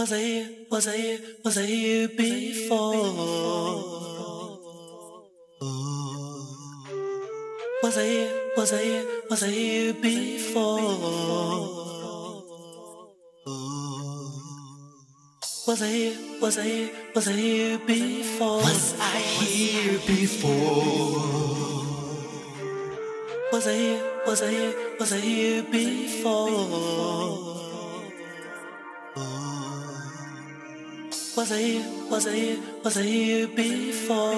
Was I here? Was I here? Was I here before? Was I here? Was I here? Was I here before? Was I here? Was I here? Was I here before? Was I here before? Was I here? Was I here? Was I here before? Was I here? Was I here? Was I here before?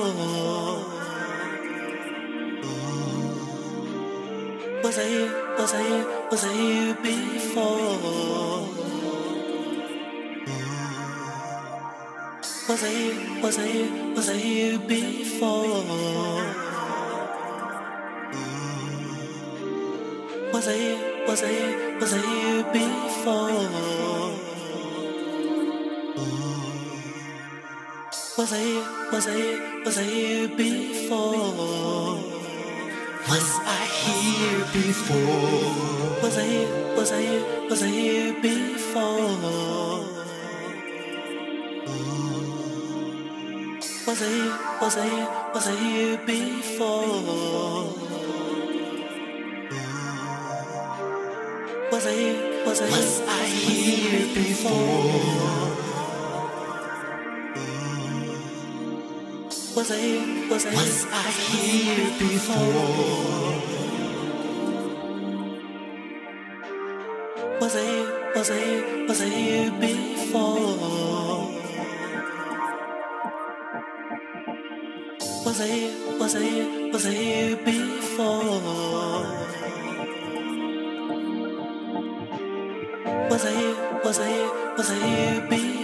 Was I here? Was I here? Was I here before? Was I here? Was I here? Was I here before? Was I here? Was I here? Was I here before? Was I here? Was I here? Was I here before? Was I here before? Was I here? Was I here? Was I here before? Was I here? Was I here? Was I here before? Was I here? Was I? Was I here before? Was I here? Was I? Was I here before? Was I here? Was I? Was I here before? Was I here? Was I? Was I here before? Was I? Was I? Was I here before?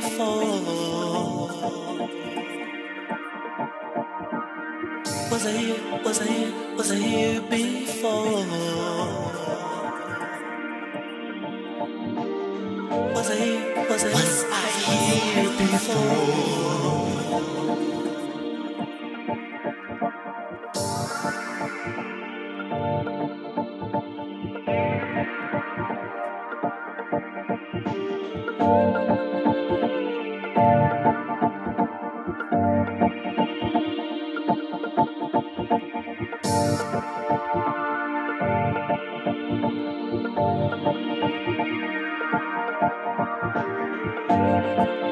Was I here? Was I here? Was I here before? Bye.